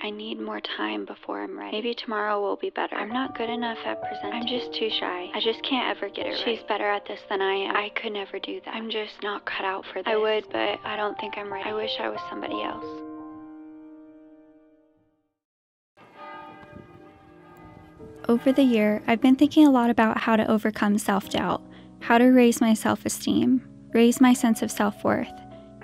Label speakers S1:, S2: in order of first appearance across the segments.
S1: I need more time before I'm ready. Maybe tomorrow will be better. I'm not good enough at presenting. I'm just too shy. I just can't ever get it She's right. She's better at this than I am. I could never do that. I'm just not cut out for this. I would, but I don't think I'm ready. I wish I was somebody else.
S2: Over the year, I've been thinking a lot about how to overcome self doubt, how to raise my self esteem, raise my sense of self worth,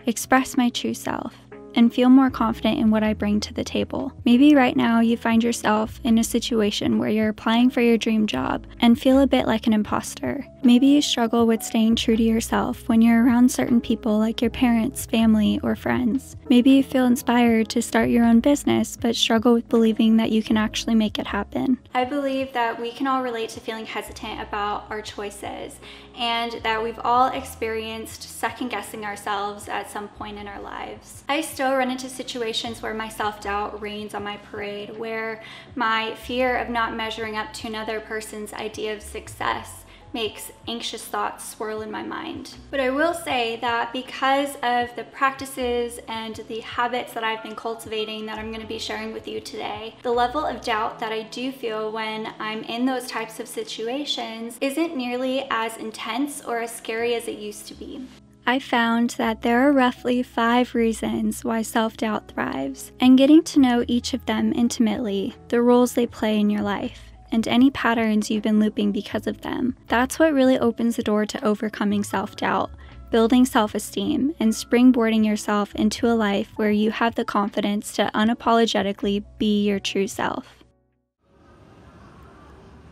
S2: express my true self and feel more confident in what I bring to the table. Maybe right now you find yourself in a situation where you're applying for your dream job and feel a bit like an imposter. Maybe you struggle with staying true to yourself when you're around certain people like your parents, family, or friends. Maybe you feel inspired to start your own business but struggle with believing that you can actually make it happen. I believe that we can all relate to feeling hesitant about our choices and that we've all experienced second guessing ourselves at some point in our lives. I still run into situations where my self-doubt rains on my parade, where my fear of not measuring up to another person's idea of success makes anxious thoughts swirl in my mind. But I will say that because of the practices and the habits that I've been cultivating that I'm gonna be sharing with you today, the level of doubt that I do feel when I'm in those types of situations isn't nearly as intense or as scary as it used to be. I found that there are roughly five reasons why self doubt thrives, and getting to know each of them intimately, the roles they play in your life, and any patterns you've been looping because of them. That's what really opens the door to overcoming self doubt, building self esteem, and springboarding yourself into a life where you have the confidence to unapologetically be your true self.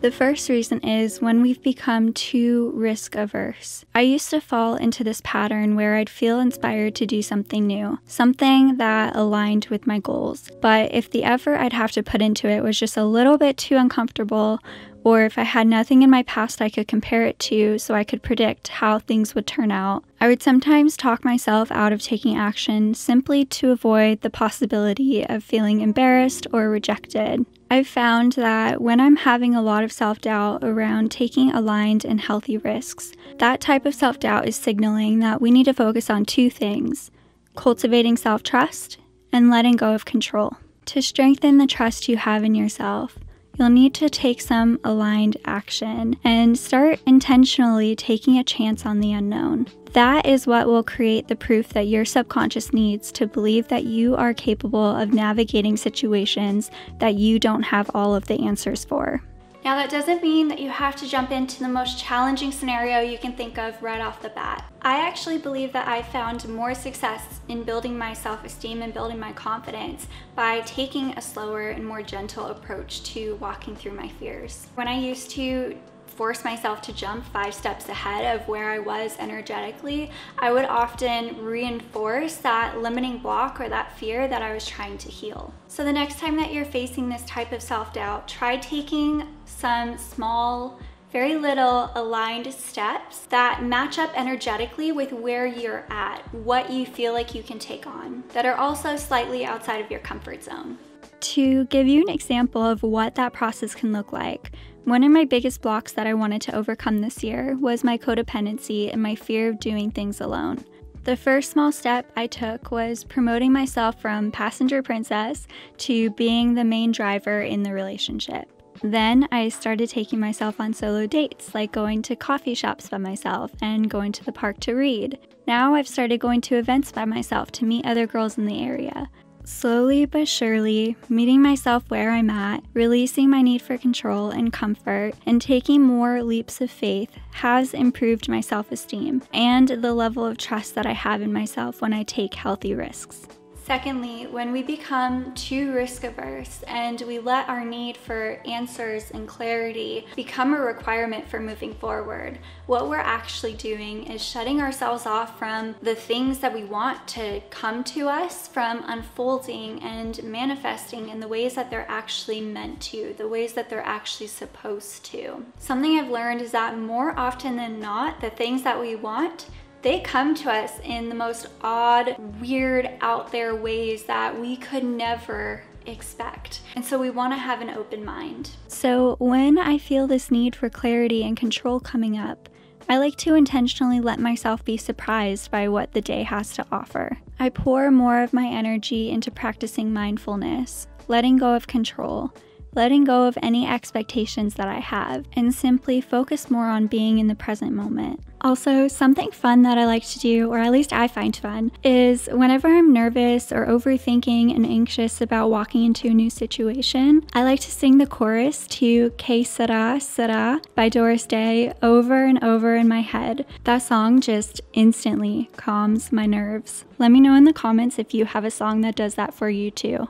S2: The first reason is when we've become too risk averse. I used to fall into this pattern where I'd feel inspired to do something new, something that aligned with my goals. But if the effort I'd have to put into it was just a little bit too uncomfortable, or if I had nothing in my past I could compare it to so I could predict how things would turn out, I would sometimes talk myself out of taking action simply to avoid the possibility of feeling embarrassed or rejected. I've found that when I'm having a lot of self doubt around taking aligned and healthy risks, that type of self doubt is signaling that we need to focus on two things cultivating self trust and letting go of control. To strengthen the trust you have in yourself, you'll need to take some aligned action and start intentionally taking a chance on the unknown. That is what will create the proof that your subconscious needs to believe that you are capable of navigating situations that you don't have all of the answers for. Now, that doesn't mean that you have to jump into the most challenging scenario you can think of right off the bat. I actually believe that I found more success in building my self esteem and building my confidence by taking a slower and more gentle approach to walking through my fears. When I used to force myself to jump five steps ahead of where I was energetically, I would often reinforce that limiting block or that fear that I was trying to heal. So the next time that you're facing this type of self-doubt, try taking some small very little aligned steps that match up energetically with where you're at, what you feel like you can take on, that are also slightly outside of your comfort zone. To give you an example of what that process can look like, one of my biggest blocks that I wanted to overcome this year was my codependency and my fear of doing things alone. The first small step I took was promoting myself from passenger princess to being the main driver in the relationship. Then I started taking myself on solo dates, like going to coffee shops by myself and going to the park to read. Now I've started going to events by myself to meet other girls in the area. Slowly but surely, meeting myself where I'm at, releasing my need for control and comfort, and taking more leaps of faith has improved my self esteem and the level of trust that I have in myself when I take healthy risks. Secondly, when we become too risk averse and we let our need for answers and clarity become a requirement for moving forward, what we're actually doing is shutting ourselves off from the things that we want to come to us from unfolding and manifesting in the ways that they're actually meant to, the ways that they're actually supposed to. Something I've learned is that more often than not, the things that we want they come to us in the most odd, weird, out there ways that we could never expect. And so we want to have an open mind. So when I feel this need for clarity and control coming up, I like to intentionally let myself be surprised by what the day has to offer. I pour more of my energy into practicing mindfulness, letting go of control, letting go of any expectations that I have, and simply focus more on being in the present moment. Also, something fun that I like to do, or at least I find fun, is whenever I'm nervous or overthinking and anxious about walking into a new situation, I like to sing the chorus to Que Sera Sera by Doris Day over and over in my head. That song just instantly calms my nerves. Let me know in the comments if you have a song that does that for you too.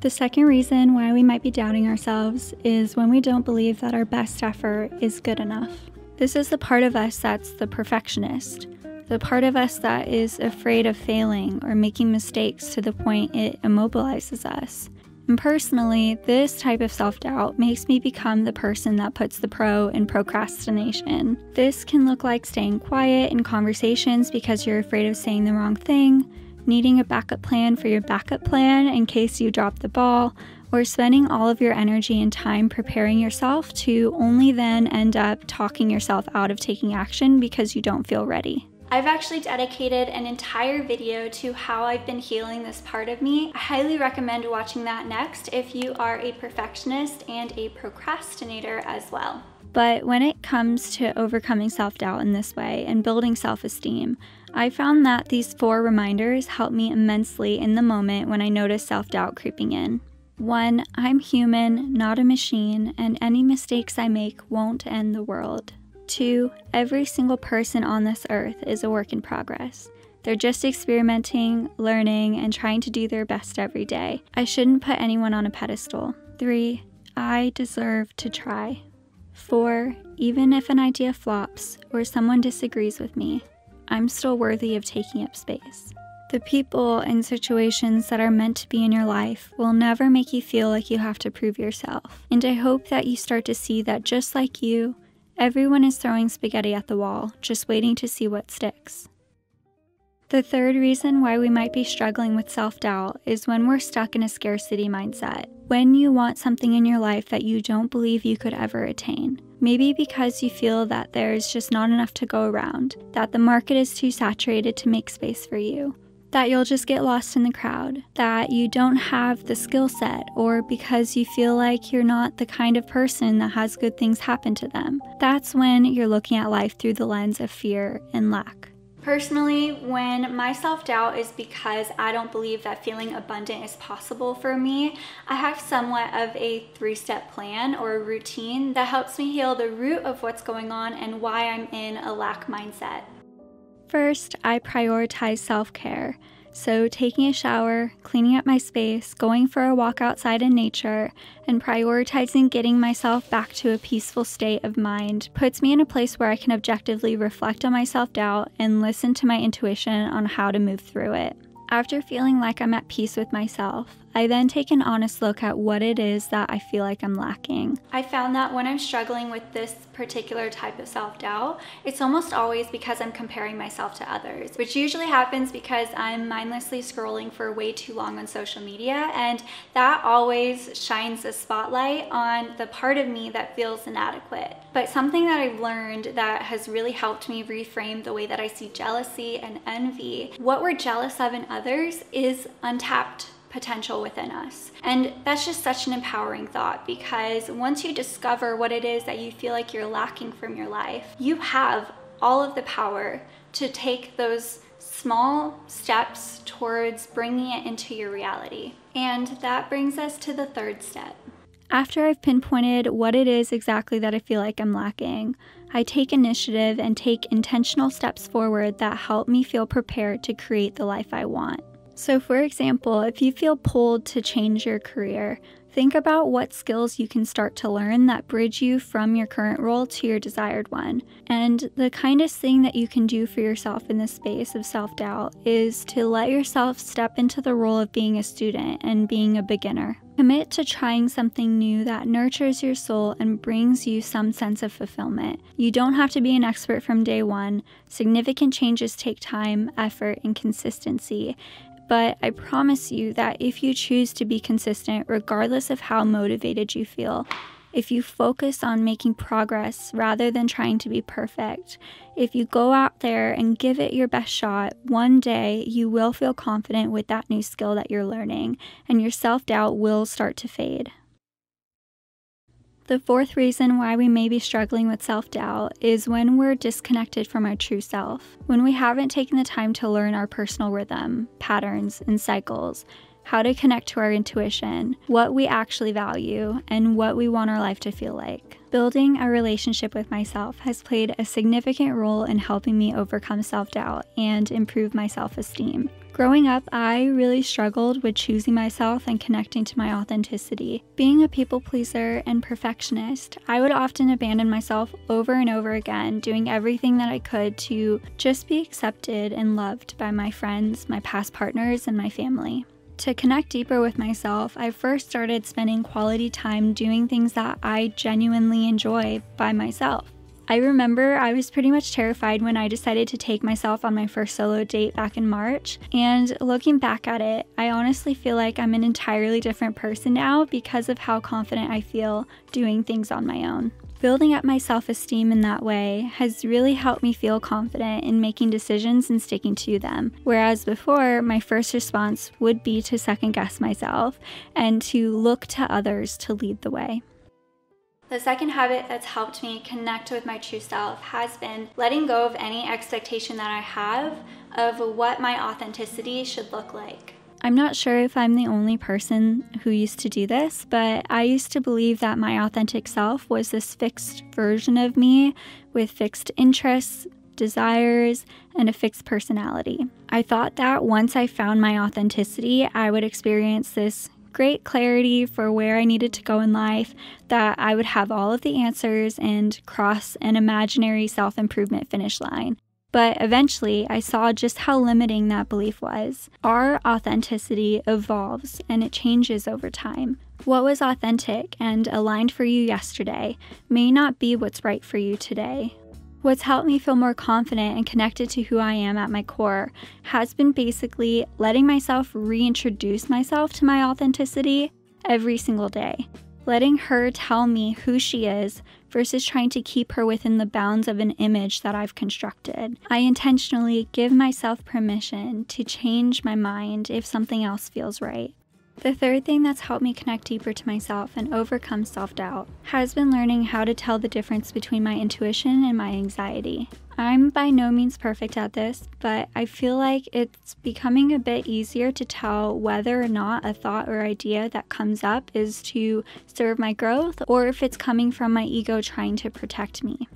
S2: The second reason why we might be doubting ourselves is when we don't believe that our best effort is good enough. This is the part of us that's the perfectionist, the part of us that is afraid of failing or making mistakes to the point it immobilizes us. And personally, this type of self doubt makes me become the person that puts the pro in procrastination. This can look like staying quiet in conversations because you're afraid of saying the wrong thing needing a backup plan for your backup plan in case you drop the ball, or spending all of your energy and time preparing yourself to only then end up talking yourself out of taking action because you don't feel ready. I've actually dedicated an entire video to how I've been healing this part of me. I highly recommend watching that next if you are a perfectionist and a procrastinator as well. But when it comes to overcoming self doubt in this way and building self esteem, I found that these four reminders help me immensely in the moment when I notice self doubt creeping in. One, I'm human, not a machine, and any mistakes I make won't end the world. Two, every single person on this earth is a work in progress. They're just experimenting, learning, and trying to do their best every day. I shouldn't put anyone on a pedestal. Three, I deserve to try. Four, even if an idea flops or someone disagrees with me, I'm still worthy of taking up space. The people and situations that are meant to be in your life will never make you feel like you have to prove yourself. And I hope that you start to see that just like you, everyone is throwing spaghetti at the wall, just waiting to see what sticks. The third reason why we might be struggling with self doubt is when we're stuck in a scarcity mindset. When you want something in your life that you don't believe you could ever attain. Maybe because you feel that there's just not enough to go around, that the market is too saturated to make space for you, that you'll just get lost in the crowd, that you don't have the skill set, or because you feel like you're not the kind of person that has good things happen to them. That's when you're looking at life through the lens of fear and lack. Personally, when my self doubt is because I don't believe that feeling abundant is possible for me, I have somewhat of a three step plan or routine that helps me heal the root of what's going on and why I'm in a lack mindset. First, I prioritize self care. So, taking a shower, cleaning up my space, going for a walk outside in nature, and prioritizing getting myself back to a peaceful state of mind puts me in a place where I can objectively reflect on my self doubt and listen to my intuition on how to move through it. After feeling like I'm at peace with myself, I then take an honest look at what it is that I feel like I'm lacking. I found that when I'm struggling with this particular type of self doubt, it's almost always because I'm comparing myself to others, which usually happens because I'm mindlessly scrolling for way too long on social media, and that always shines a spotlight on the part of me that feels inadequate. But something that I've learned that has really helped me reframe the way that I see jealousy and envy, what we're jealous of in others is untapped potential within us. And that's just such an empowering thought because once you discover what it is that you feel like you're lacking from your life, you have all of the power to take those small steps towards bringing it into your reality. And that brings us to the third step. After I've pinpointed what it is exactly that I feel like I'm lacking, I take initiative and take intentional steps forward that help me feel prepared to create the life I want. So, for example, if you feel pulled to change your career, think about what skills you can start to learn that bridge you from your current role to your desired one. And the kindest thing that you can do for yourself in this space of self doubt is to let yourself step into the role of being a student and being a beginner. Commit to trying something new that nurtures your soul and brings you some sense of fulfillment. You don't have to be an expert from day one. Significant changes take time, effort, and consistency. But I promise you that if you choose to be consistent, regardless of how motivated you feel, if you focus on making progress rather than trying to be perfect, if you go out there and give it your best shot, one day you will feel confident with that new skill that you're learning, and your self doubt will start to fade. The fourth reason why we may be struggling with self doubt is when we're disconnected from our true self, when we haven't taken the time to learn our personal rhythm, patterns, and cycles, how to connect to our intuition, what we actually value, and what we want our life to feel like. Building a relationship with myself has played a significant role in helping me overcome self doubt and improve my self esteem. Growing up, I really struggled with choosing myself and connecting to my authenticity. Being a people pleaser and perfectionist, I would often abandon myself over and over again, doing everything that I could to just be accepted and loved by my friends, my past partners, and my family. To connect deeper with myself, I first started spending quality time doing things that I genuinely enjoy by myself. I remember I was pretty much terrified when I decided to take myself on my first solo date back in March. And looking back at it, I honestly feel like I'm an entirely different person now because of how confident I feel doing things on my own. Building up my self esteem in that way has really helped me feel confident in making decisions and sticking to them. Whereas before, my first response would be to second guess myself and to look to others to lead the way. The second habit that's helped me connect with my true self has been letting go of any expectation that I have of what my authenticity should look like. I'm not sure if I'm the only person who used to do this, but I used to believe that my authentic self was this fixed version of me with fixed interests, desires, and a fixed personality. I thought that once I found my authenticity, I would experience this great clarity for where I needed to go in life, that I would have all of the answers and cross an imaginary self improvement finish line. But eventually, I saw just how limiting that belief was. Our authenticity evolves and it changes over time. What was authentic and aligned for you yesterday may not be what's right for you today. What's helped me feel more confident and connected to who I am at my core has been basically letting myself reintroduce myself to my authenticity every single day. Letting her tell me who she is versus trying to keep her within the bounds of an image that I've constructed. I intentionally give myself permission to change my mind if something else feels right. The third thing that's helped me connect deeper to myself and overcome self doubt has been learning how to tell the difference between my intuition and my anxiety. I'm by no means perfect at this, but I feel like it's becoming a bit easier to tell whether or not a thought or idea that comes up is to serve my growth or if it's coming from my ego trying to protect me.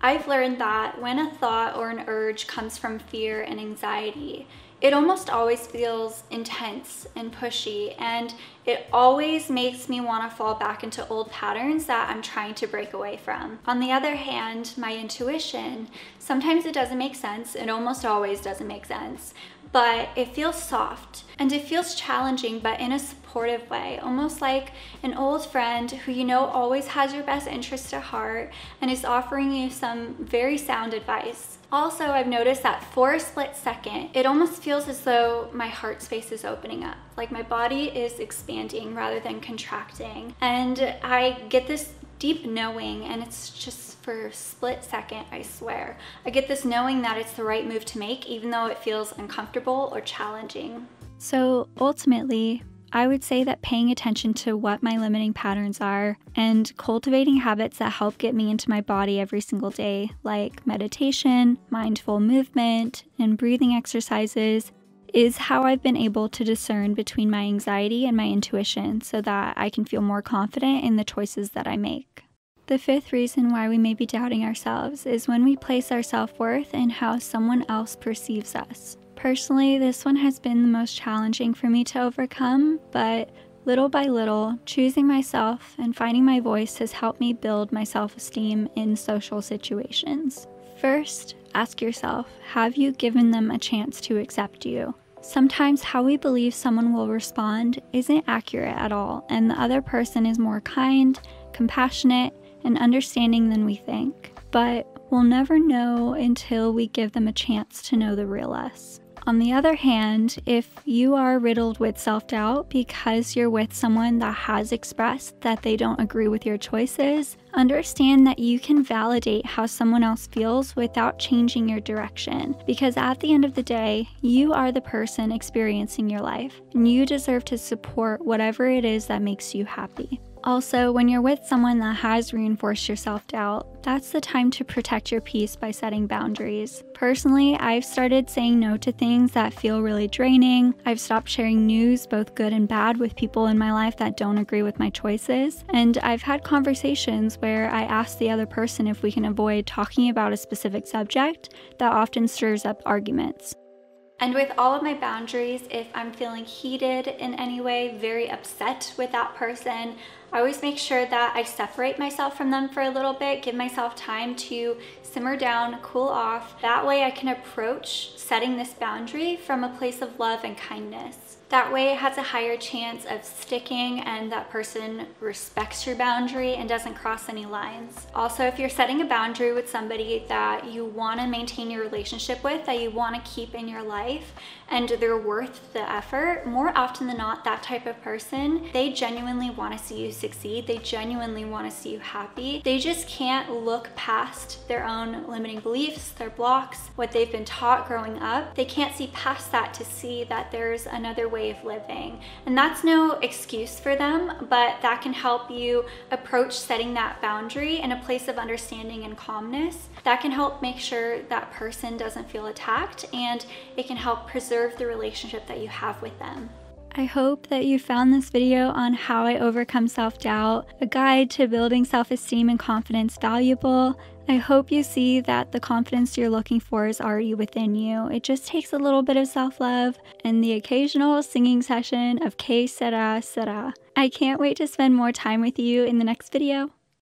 S2: I've learned that when a thought or an urge comes from fear and anxiety, it almost always feels intense and pushy and it always makes me want to fall back into old patterns that I'm trying to break away from. On the other hand, my intuition, sometimes it doesn't make sense, it almost always doesn't make sense, but it feels soft and it feels challenging but in a supportive way, almost like an old friend who you know always has your best interest at heart and is offering you some very sound advice. Also, I've noticed that for a split second, it almost feels as though my heart space is opening up. Like my body is expanding rather than contracting. And I get this deep knowing, and it's just for a split second, I swear. I get this knowing that it's the right move to make, even though it feels uncomfortable or challenging. So ultimately, I would say that paying attention to what my limiting patterns are and cultivating habits that help get me into my body every single day, like meditation, mindful movement, and breathing exercises, is how I've been able to discern between my anxiety and my intuition so that I can feel more confident in the choices that I make. The fifth reason why we may be doubting ourselves is when we place our self worth in how someone else perceives us. Personally, this one has been the most challenging for me to overcome, but little by little, choosing myself and finding my voice has helped me build my self esteem in social situations. First, ask yourself have you given them a chance to accept you? Sometimes how we believe someone will respond isn't accurate at all, and the other person is more kind, compassionate, and understanding than we think. But we'll never know until we give them a chance to know the real us. On the other hand, if you are riddled with self doubt because you're with someone that has expressed that they don't agree with your choices, understand that you can validate how someone else feels without changing your direction. Because at the end of the day, you are the person experiencing your life, and you deserve to support whatever it is that makes you happy. Also, when you're with someone that has reinforced your self doubt, that's the time to protect your peace by setting boundaries. Personally, I've started saying no to things that feel really draining. I've stopped sharing news, both good and bad, with people in my life that don't agree with my choices. And I've had conversations where I ask the other person if we can avoid talking about a specific subject that often stirs up arguments. And with all of my boundaries, if I'm feeling heated in any way, very upset with that person, I always make sure that I separate myself from them for a little bit, give myself time to simmer down, cool off. That way I can approach setting this boundary from a place of love and kindness. That way it has a higher chance of sticking and that person respects your boundary and doesn't cross any lines. Also, if you're setting a boundary with somebody that you want to maintain your relationship with, that you want to keep in your life, and they're worth the effort, more often than not, that type of person, they genuinely want to see you succeed. They genuinely want to see you happy. They just can't look past their own limiting beliefs, their blocks, what they've been taught growing up. They can't see past that to see that there's another way way of living. And that's no excuse for them, but that can help you approach setting that boundary in a place of understanding and calmness. That can help make sure that person doesn't feel attacked and it can help preserve the relationship that you have with them. I hope that you found this video on how I overcome self doubt, a guide to building self esteem and confidence valuable. I hope you see that the confidence you're looking for is already within you. It just takes a little bit of self love and the occasional singing session of Que Sera Sera. I can't wait to spend more time with you in the next video.